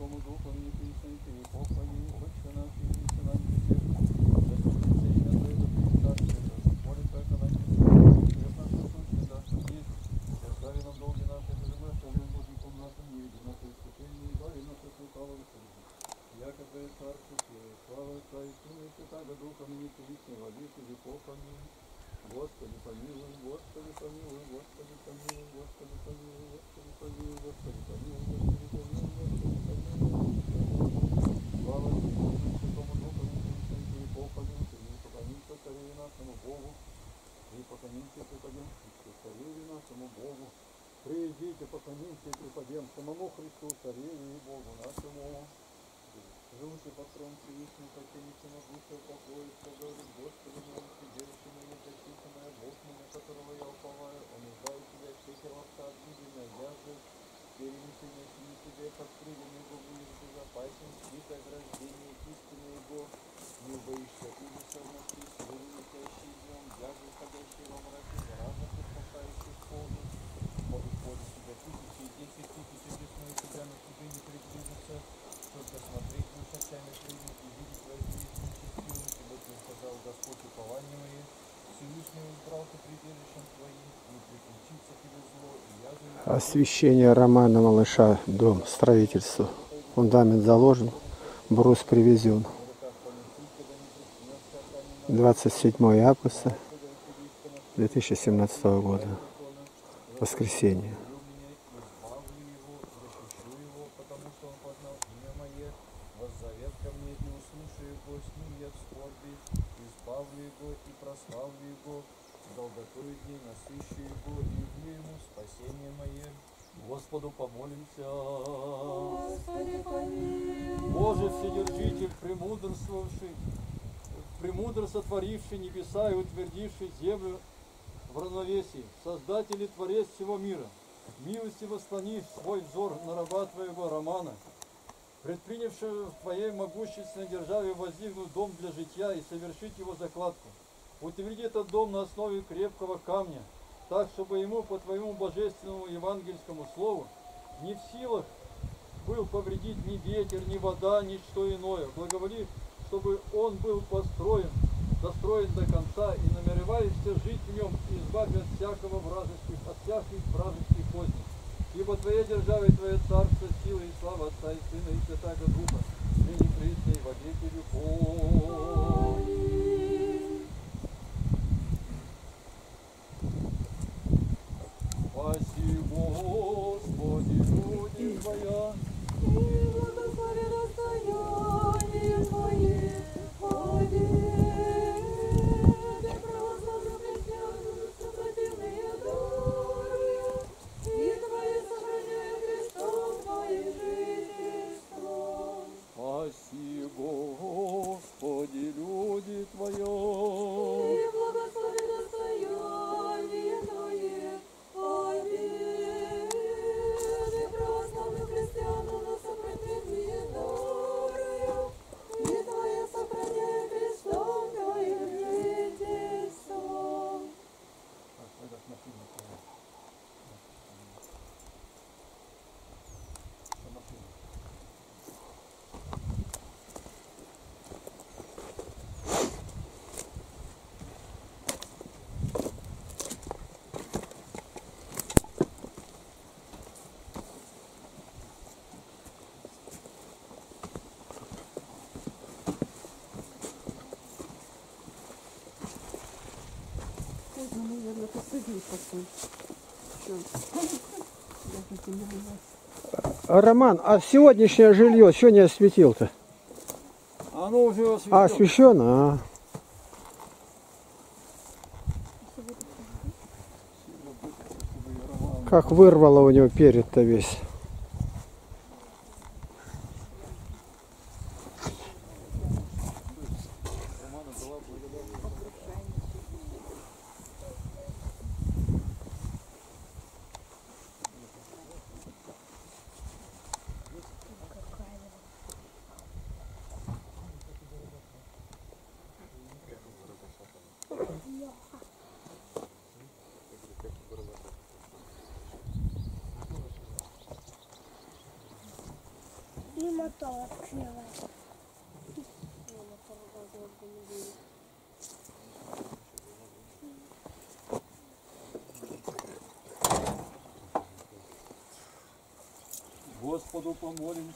Святому Духові, і пісниці, і похвалі, Отче наш, і віці нам віці, заступниці, і святої Духові Царстві, волі Твоя нам віці, хліб наш насущний даш нам їж, і остави нам долги наші, і живе, що ми Божником нашим, і від нас іскупіння, і дарі нас от лукавого Сина. Яко Твоє Царство, сила, слава Отца і Сина, і Святаго Духа, нині пісні, владиці, і похвалі, Господи, помилуй, Господи, помилуй, Господи, помилуй, Господи, помилуй, Господи, помилуй, Господи, помилуй. Христу, Цареве и Богу нашему. Живущий под трон Всевышний, хотели всемогущего покоиться, говорит Господи, моему сидящему, не тащите моя Бог мой, на которого я уповаю, он избавит тебя от всяких ловца от гибели, язвы, перенесения семи тебе, под крыльями его будешь безопасен, скрытое ограждение, истинный его, не боишься Освещение Романа Малыша, дом, строительство. Фундамент заложен, брус привезен. 27 августа 2017 года. Воскресенье. его, и долготою дней насыщу его, и явлю ему спасение мое. Господу помолимся. Господи, помилуй. Боже, Вседержитель, премудрствовавший, премудро сотворивший небеса и утвердивший землю в равновесии, Создатель и Творец всего мира, милостиво склони свой взор на раба Твоего Романа, предпринявшего в Твоей могущественной державе воздвигнуть дом для житья и совершить его закладку. Утверди этот дом на основе крепкого камня, так, чтобы ему по Твоему божественному евангельскому слову не в силах был повредить ни ветер, ни вода, ни что иное. Благоволи, чтобы он был построен, достроен до конца и намереваешься жить в нем избавь от всякого вражеских, от всяких вражеских поздних. Ибо Твоя держава и Твое царство, сила и слава Отца и Сына и Святаго Духа, ныне и во веки веков. Роман, а сегодняшнее жилье что не осветил-то? Оно уже А, освещено. освещено? А. Как вырвало у него перед-то весь. И мотор открывай. Господу помолимся.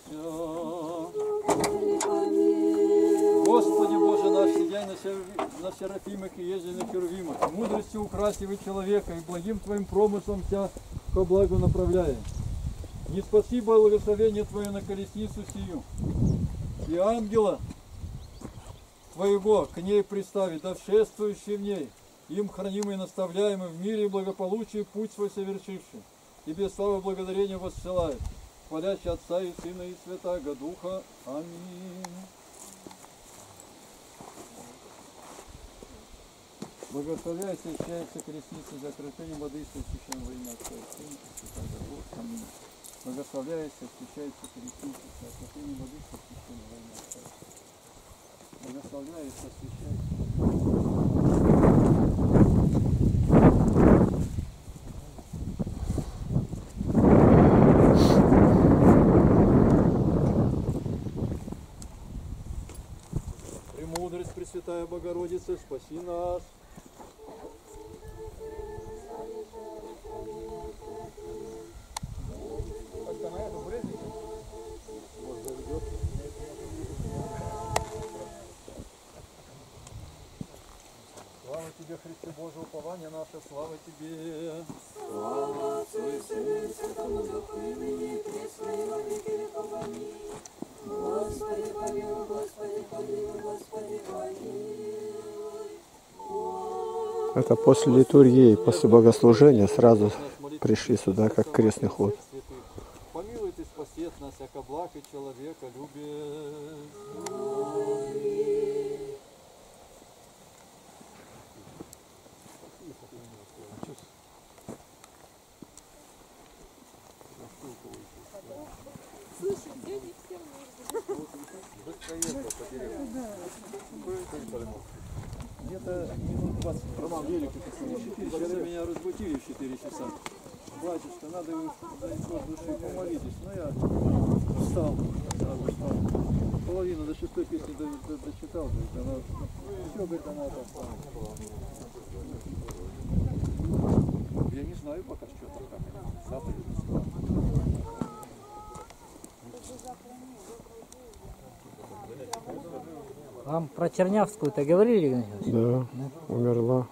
Господи, Боже наш, сидяй на, сер- на серафимах и езжай на херувимах, мудростью украсивай человека и благим Твоим промыслом вся ко благу направляя. Не спаси благословение Твое на колесницу сию, и ангела Твоего к ней пристави, да шествующий в ней, им хранимый и наставляемый в мире и благополучии путь свой совершивший, и без славы благодарения воссылает, хвалящий Отца и Сына и Святаго Духа. Аминь. Благословляйся, колесница за крышением воды, священного имя Отца и Сына и Святаго Духа. Аминь. Благословляйся, колесница за крышением воды, имя Отца и Сына. Благословляйся, освящается. Премудрость Пресвятая Богородица, спаси нас. Боже, упование наше, слава тебе. Слава Отцу и Сыну и Святому Духу, Пресно и во веки веков. Аминь. Господи помилуй, Господи помилуй, Господи помилуй. Это после литургии, после богослужения сразу пришли сюда, как крестный ход. Помилуй ты, спаси от нас, яко благ и человека любит. Где-то минут 20 Роман, велик, Вчера меня разбудили в 4 часа. Батюшка, надо исход души помолитесь. Ну я встал, сразу встал. Половину до шестой песни до- до- дочитал, то есть она, все, говорит, она там. Я не знаю пока, что там завтра. Вам про Чернявскую-то говорили? Васильевич? Да, умерла.